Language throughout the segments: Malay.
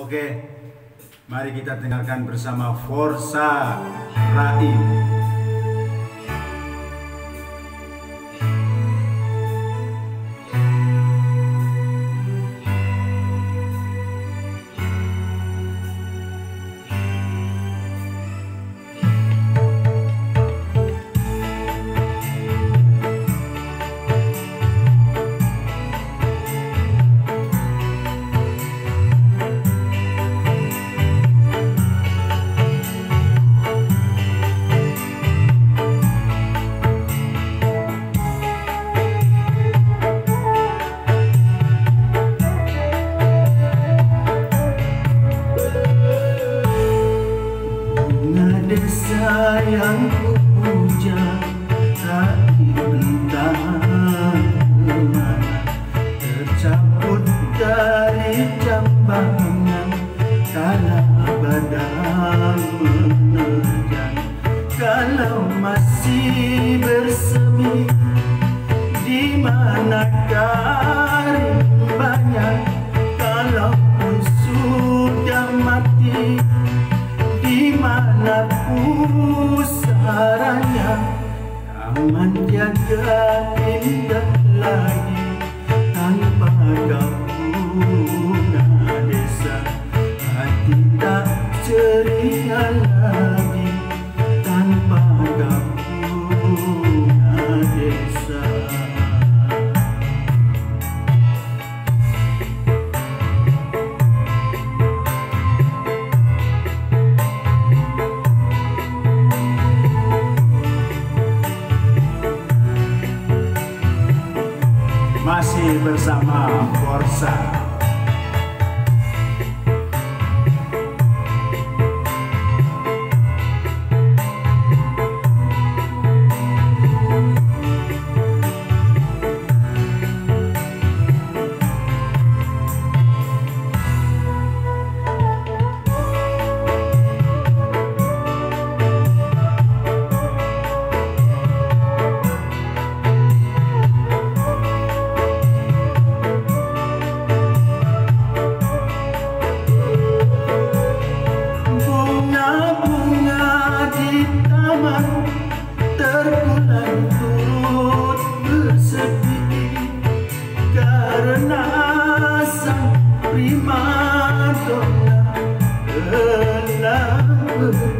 Oke, mari kita dengarkan bersama Forza Rai. Yang ku puja Hati bentang kemana Tercabut dari jambangan Kala badan menerjang Kalau masih bersemi Di manakah sudah mati pusaranya aman jaga indah lagi tanpa kau Masih bersama Forza. love.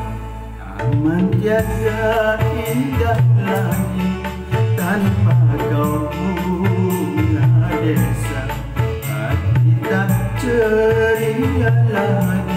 tiada indah lagi tanpa kau bunga desa. Hati tak ceria lagi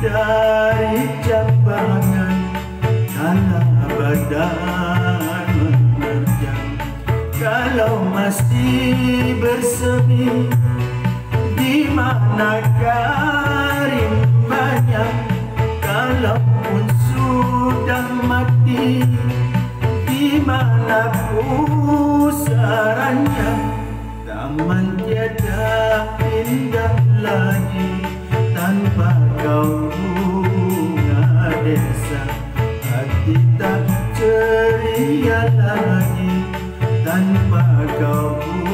dari jambangan Kala badan menerjang. Kalau masih bersemi Di mana rimbanya Kalaupun sudah mati Di mana pusarannya. Taman tiada indah lagi kau bunga desa Hati tak ceria lagi Tanpa kau